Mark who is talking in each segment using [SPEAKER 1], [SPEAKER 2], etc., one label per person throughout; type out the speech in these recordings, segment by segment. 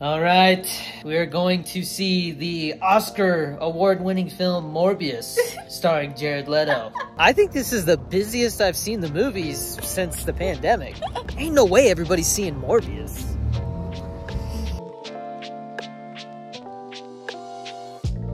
[SPEAKER 1] All right, we're going to see the Oscar award winning film Morbius, starring Jared Leto. I think this is the busiest I've seen the movies since the pandemic. Ain't no way everybody's seeing Morbius.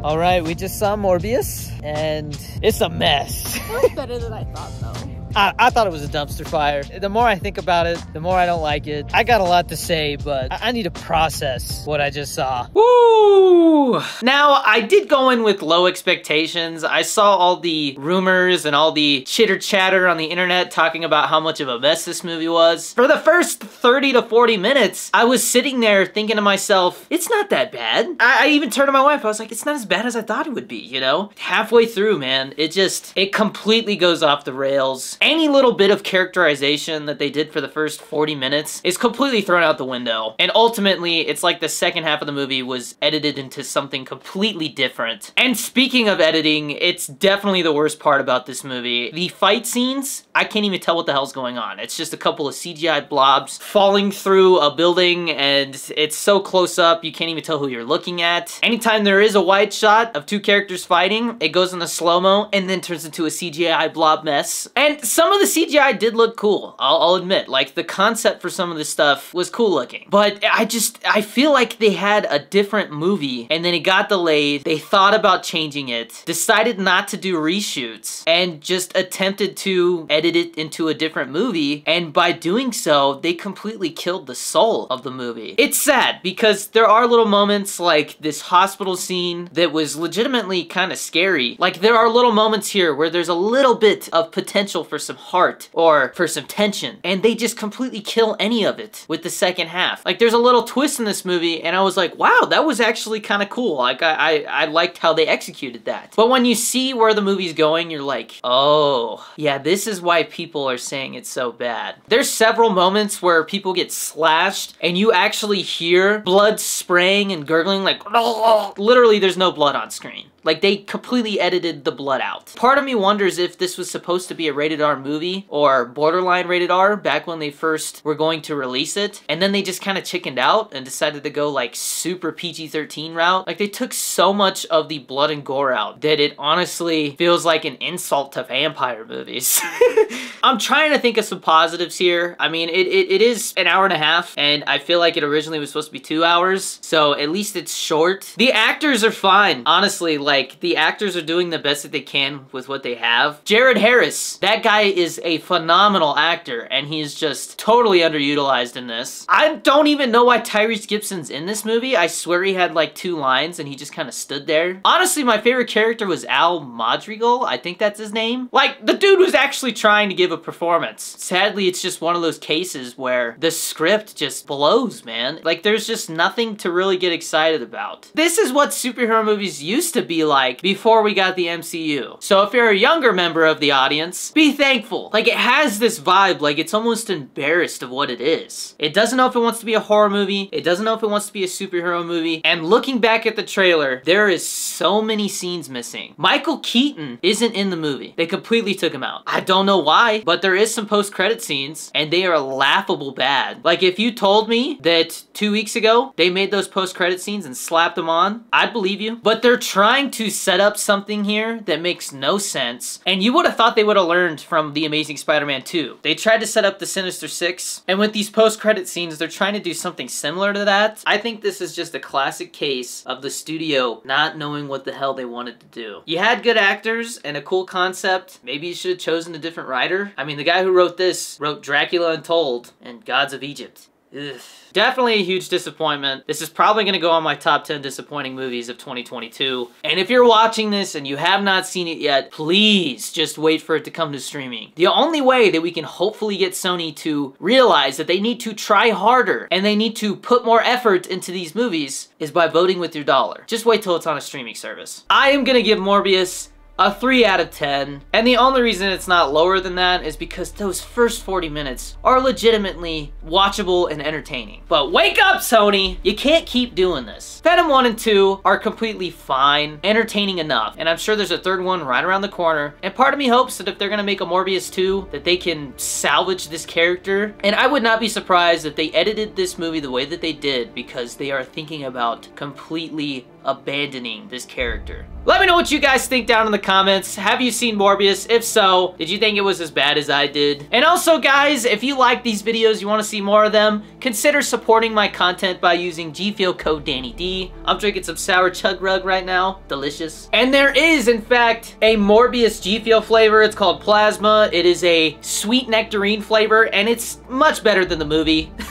[SPEAKER 1] All right, we just saw Morbius, and it's a mess.
[SPEAKER 2] It was better than I thought, though.
[SPEAKER 1] I, I, thought it was a dumpster fire. The more I think about it, the more I don't like it. I got a lot to say, but I, I need to process what I just saw.
[SPEAKER 3] Woo! Now, I did go in with low expectations. I saw all the rumors and all the chitter chatter on the internet talking about how much of a mess this movie was. For the first 30 to 40 minutes, I was sitting there thinking to myself, it's not that bad. I, I even turned to my wife, I was like, it's not as bad as I thought it would be, you know? Halfway through, man, it just, it completely goes off the rails any little bit of characterization that they did for the first 40 minutes is completely thrown out the window. And ultimately, it's like the second half of the movie was edited into something completely different. And speaking of editing, it's definitely the worst part about this movie. The fight scenes, I can't even tell what the hell's going on. It's just a couple of CGI blobs falling through a building and it's so close up, you can't even tell who you're looking at. Anytime there is a wide shot of two characters fighting, it goes in the slow-mo and then turns into a CGI blob mess. And some of the CGI did look cool, I'll, I'll, admit. Like, the concept for some of this stuff was cool looking. But I just, I feel like they had a different movie, and then it got delayed, they thought about changing it, decided not to do reshoots, and just attempted to edit it into a different movie, and by doing so, they completely killed the soul of the movie. It's sad, because there are little moments like this hospital scene that was legitimately kind of scary. Like, there are little moments here where there's a little bit of potential for some heart or for some tension. And they just completely kill any of it with the second half. Like there's a little twist in this movie and I was like, wow, that was actually kind of cool. Like I, I, I liked how they executed that. But when you see where the movie's going, you're like, oh, yeah, this is why people are saying it's so bad. There's several moments where people get slashed and you actually hear blood spraying and gurgling like, literally there's no blood on screen. Like, they completely edited the blood out. Part of me wonders if this was supposed to be a rated R movie or borderline rated R back when they first were going to release it, and then they just kind of chickened out and decided to go like super PG-13 route. Like, they took so much of the blood and gore out that it honestly feels like an insult to vampire movies. I'm trying to think of some positives here. I mean, it, it, it is an hour and a half, and I feel like it originally was supposed to be two hours, so at least it's short. The actors are fine, honestly. Like, the actors are doing the best that they can with what they have. Jared Harris, that guy is a phenomenal actor, and he's just totally underutilized in this. I don't even know why Tyrese Gibson's in this movie. I swear he had like two lines, and he just kind of stood there. Honestly, my favorite character was Al Madrigal. I think that's his name. Like, the dude was actually trying to give a performance. Sadly, it's just one of those cases where the script just blows, man. Like, there's just nothing to really get excited about. This is what superhero movies used to be like before we got the MCU. So if you're a younger member of the audience, be thankful. Like it has this vibe, like it's almost embarrassed of what it is. It doesn't know if it wants to be a horror movie, it doesn't know if it wants to be a superhero movie, and looking back at the trailer, there is so many scenes missing. Michael Keaton isn't in the movie. They completely took him out. I don't know why, but there is some post-credit scenes, and they are laughable bad. Like if you told me that two weeks ago, they made those post-credit scenes and slapped them on, I'd believe you. But they're trying to set up something here that makes no sense. And you would have thought they would have learned from The Amazing Spider-Man 2. They tried to set up the Sinister Six, and with these post-credit scenes, they're trying to do something similar to that. I think this is just a classic case of the studio not knowing what the hell they wanted to do. You had good actors and a cool concept. Maybe you should have chosen a different writer. I mean, the guy who wrote this wrote Dracula Untold and Gods of Egypt. Ugh. Definitely a huge disappointment. This is probably going to go on my top 10 disappointing movies of 2022. And if you're watching this and you have not seen it yet, please just wait for it to come to streaming. The only way that we can hopefully get Sony to realize that they need to try harder and they need to put more effort into these movies is by voting with your dollar. Just wait till it's on a streaming service. I am going to give Morbius a 3 out of 10. And the only reason it's not lower than that is because those first 40 minutes are legitimately watchable and entertaining. But wake up, Sony! You can't keep doing this. Venom 1 and 2 are completely fine, entertaining enough, and I'm sure there's a third one right around the corner. And part of me hopes that if they're gonna make a Morbius 2, that they can salvage this character. And I would not be surprised if they edited this movie the way that they did because they are thinking about completely abandoning this character. Let me know what you guys think down in the comments. Have you seen Morbius? If so, did you think it was as bad as I did? And also, guys, if you like these videos, you want to see more of them, consider supporting my content by using G Fuel code DannyD. I'm drinking some sour chug rug right now. Delicious. And there is, in fact, a Morbius G Fuel flavor. It's called Plasma. It is a sweet nectarine flavor, and it's much better than the movie.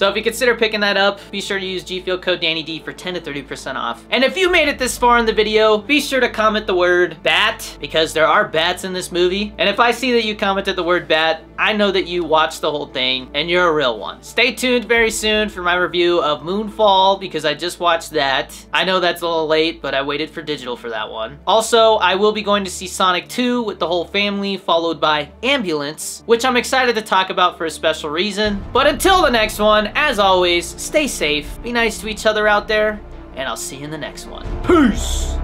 [SPEAKER 3] So if you consider picking that up, be sure to use G code DannyD for 10 to 30% off. And if you made it this far in the video, be sure to comment the word bat, because there are bats in this movie. And if I see that you commented the word bat, I know that you watched the whole thing, and you're a real one. Stay tuned very soon for my review of Moonfall, because I just watched that. I know that's a little late, but I waited for digital for that one. Also, I will be going to see Sonic 2 with the whole family, followed by Ambulance, which I'm excited to talk about for a special reason. But until the next one, as always, stay safe, be nice to each other out there, and I'll see you in the next one. Peace!